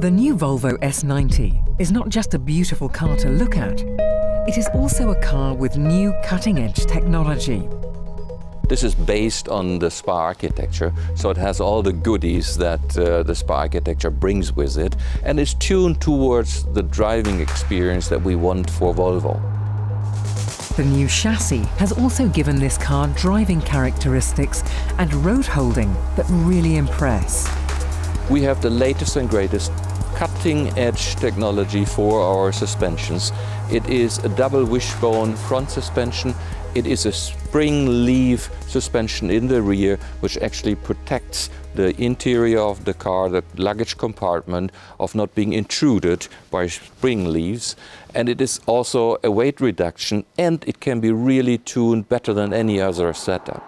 The new Volvo S90 is not just a beautiful car to look at, it is also a car with new cutting-edge technology. This is based on the SPA architecture, so it has all the goodies that uh, the SPA architecture brings with it and is tuned towards the driving experience that we want for Volvo. The new chassis has also given this car driving characteristics and road holding that really impress. We have the latest and greatest cutting edge technology for our suspensions. It is a double wishbone front suspension. It is a spring leaf suspension in the rear, which actually protects the interior of the car, the luggage compartment, of not being intruded by spring leaves. And it is also a weight reduction, and it can be really tuned better than any other setup.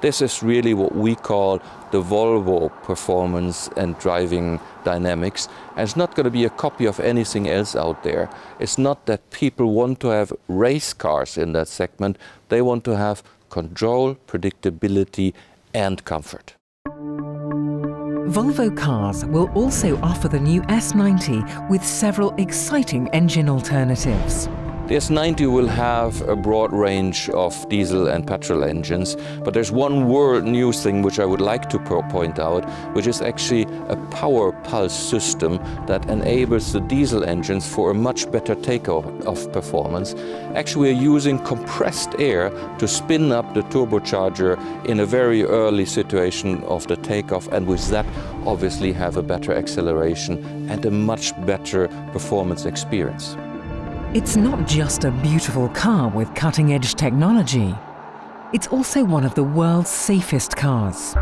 This is really what we call the Volvo performance and driving dynamics. And it's not going to be a copy of anything else out there. It's not that people want to have race cars in that segment. They want to have control, predictability, and comfort. Volvo cars will also offer the new S90 with several exciting engine alternatives. The S90 will have a broad range of diesel and petrol engines, but there's one world new thing which I would like to point out, which is actually a power pulse system that enables the diesel engines for a much better takeoff of performance. Actually, we're using compressed air to spin up the turbocharger in a very early situation of the takeoff, and with that, obviously have a better acceleration and a much better performance experience. It's not just a beautiful car with cutting-edge technology. It's also one of the world's safest cars.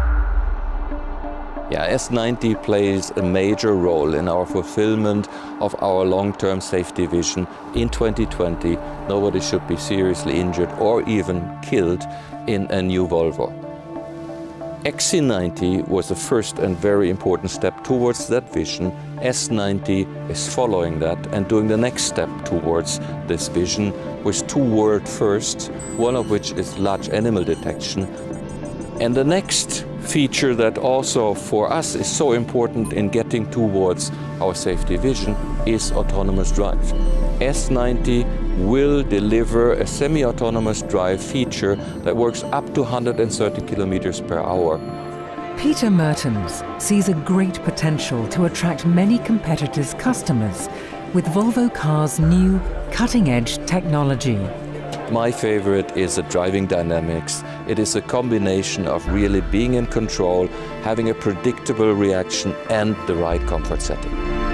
Yeah, S90 plays a major role in our fulfillment of our long-term safety vision. In 2020, nobody should be seriously injured or even killed in a new Volvo. XC90 was the first and very important step towards that vision. S90 is following that and doing the next step towards this vision with two world firsts, one of which is large animal detection. And the next feature that also for us is so important in getting towards our safety vision is autonomous drive. S90 will deliver a semi-autonomous drive feature that works up to 130 kilometers per hour. Peter Mertens sees a great potential to attract many competitors' customers with Volvo Cars' new cutting-edge technology. My favorite is the driving dynamics. It is a combination of really being in control, having a predictable reaction and the right comfort setting.